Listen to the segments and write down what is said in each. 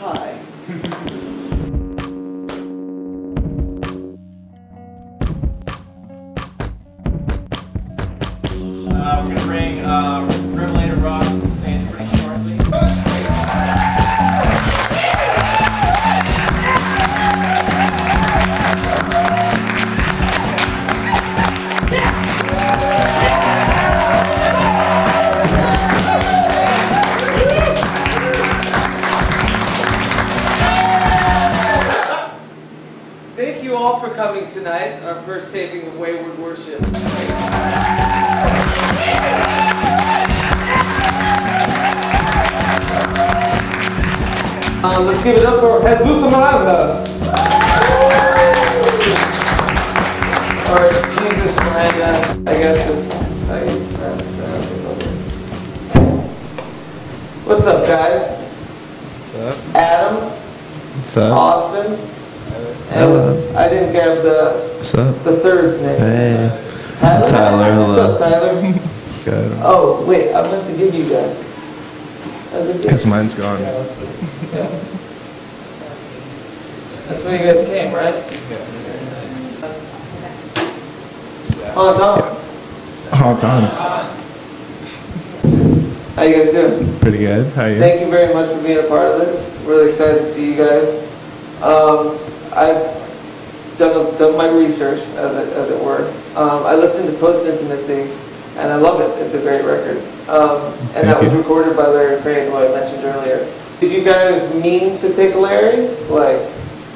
Hi. tonight, our first taping of Wayward Worship. Um, let's give it up for Jesus Miranda. or Jesus Miranda, I guess you. What's up, guys? What's up? Adam, What's up? Austin, and I didn't grab the What's up? the third's name. Hey. Tyler. Tyler, What's hello. up, Tyler? Good. Oh, wait, I meant to give you guys. How's it Because mine's gone. Yeah. That's when you guys came, right? Oh, Tom. Hold on. How you guys doing? Pretty good. How are you? Thank you very much for being a part of this. Really excited to see you guys. Um, I've done, done my research, as it, as it were. Um, I listened to Post Intimacy, and I love it. It's a great record. Um, and that Thank was you. recorded by Larry Crane, who I mentioned earlier. Did you guys mean to pick Larry? Like,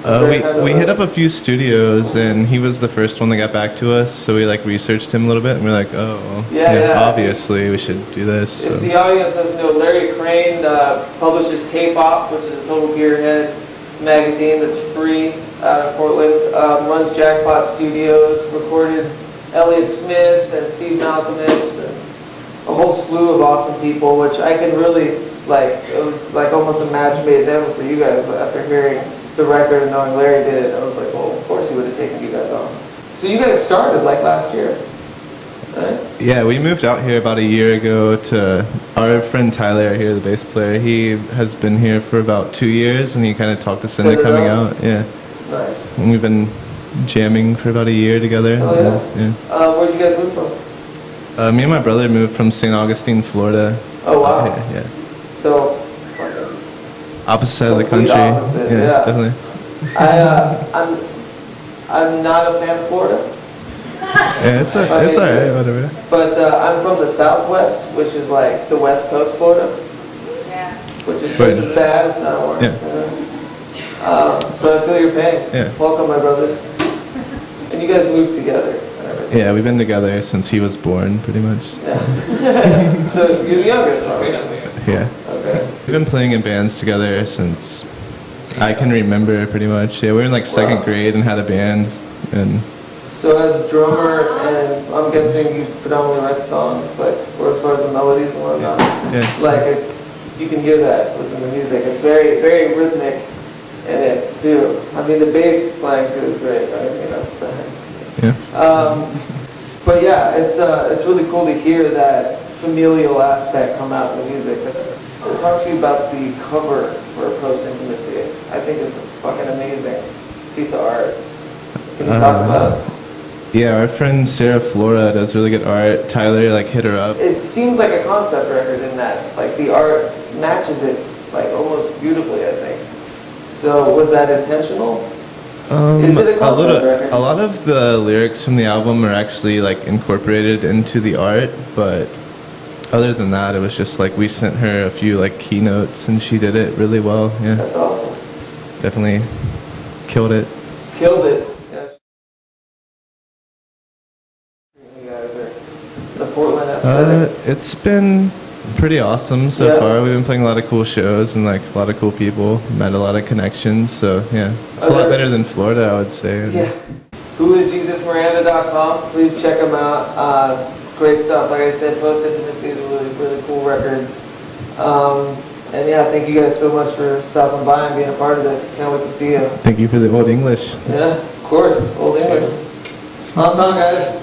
Uh, we, we hit up a few studios and he was the first one that got back to us. So we like researched him a little bit and we're like, oh, well, Yeah, yeah. obviously we should do this. If So. the audience doesn't know, Larry Crane uh, publishes Tape Op, which is a total gearhead magazine that's free out of Portland. Um, runs Jackpot Studios, recorded Elliott Smith and Steve Malkmus and a whole slew of awesome people, which I can really like. It was like almost a match made heaven for you guys after hearing the record and knowing Larry did it. I was like, well, of course he would have taken you guys on. So you guys started like last year? Yeah, we moved out here about a year ago to our friend Tyler here, the bass player. He has been here for about two years and he kind of talked us into coming up. out. Yeah. Nice. And we've been jamming for about a year together. Oh, yeah? yeah. Uh, where'd you guys move from? Uh, me and my brother moved from St. Augustine, Florida. Oh wow. Yeah, yeah. So, Opposite side of the country. opposite, yeah. definitely. I, uh, I'm, I'm not a fan of Florida, Yeah, it's, a, Okay, it's so- alright, whatever. but uh, I'm from the Southwest, which is like the West Coast Florida, Yeah. which is just Right. as bad, if not worse. Yeah. you? Um, so I feel your pain. Yeah. Welcome, my brothers. And you guys moved together and. Yeah, we've been together since he was born, pretty much. Yeah. so you're the youngest, right? Yeah. Okay. We've been playing in bands together since I can remember, pretty much. Yeah, we were in like second Wow. grade and had a band, and So as a drummer, and I'm guessing you predominantly write songs, like, or as far as the melodies and whatnot. yeah. like it, you can hear that within the music. It's very, very rhythmic in it too. I mean, the bass playing too is great. Right? You know, so. Yeah. um, but yeah, it's uh, it's really cool to hear that familial aspect come out in the music. It's, it talks to you about the cover for Post Intimacy. I think it's a fucking amazing piece of art. Can you talk Uh, about? Yeah, our friend Sarah Flora does really good art. Tyler, like, hit her up. It seems like a concept record in that, like the art matches it like almost beautifully. I think. So was that intentional? Um, Is it a concept little, record? a lot of the lyrics from the album are actually like incorporated into the art, but other than that, it was just like we sent her a few like keynotes and she did it really well. Yeah, That's awesome. definitely killed it. Killed it. Yeah. You guys are the Portland Uh, it's been pretty awesome so Yeah. far. We've been playing a lot of cool shows and like a lot of cool people. Met a lot of connections. So yeah, it's a lot better than Florida, I would say. yeah. Who is JesusMiranda.com? Please check them out. Uh, great stuff. Like I said, Post Intimacy is a really, really cool record. Um, and yeah, thank you guys so much for stopping by and being a part of this. Can't wait to see you. Thank you for the old English. Yeah, of course. Old English. On time, guys.